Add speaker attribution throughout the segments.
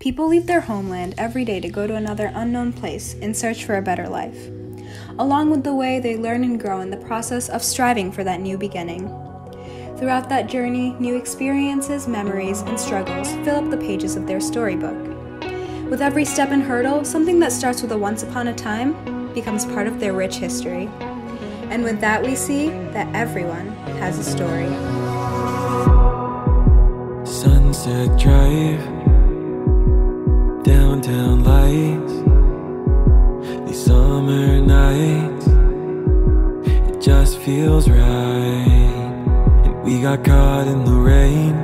Speaker 1: People leave their homeland every day to go to another unknown place in search for a better life. Along with the way, they learn and grow in the process of striving for that new beginning. Throughout that journey, new experiences, memories, and struggles fill up the pages of their storybook. With every step and hurdle, something that starts with a once upon a time becomes part of their rich history. And with that, we see that everyone has a story.
Speaker 2: Sunset Drive, just feels right. And we got caught in the rain,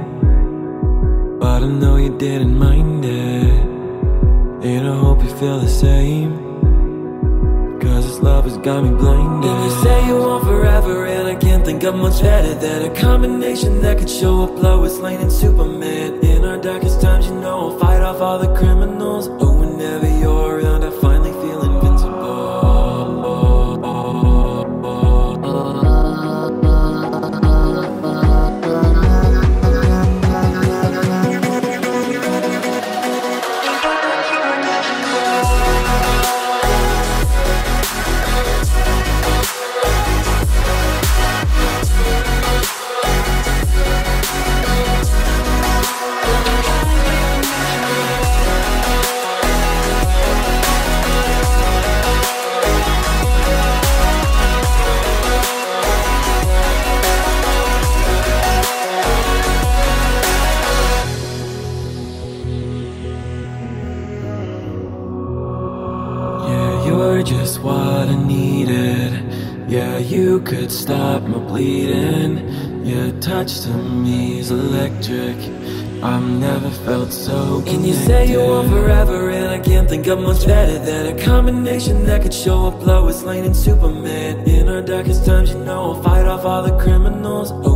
Speaker 2: but I know you didn't mind it. And I hope you feel the same. Cause this love has got me blinded And you say you want forever And I can't think of much better than a combination That could show up Lois Lane and Superman In our darkest times, you know I'll fight off all the criminals Oh, whenever you're around I You're just what I needed. Yeah, you could stop my bleeding. Your touch to me is electric. I've never felt so connected. And you say you want forever, and I can't think of much better than a combination that could show up Lois Lane and Superman. In our darkest times, you know I'll fight off all the criminals. Oh,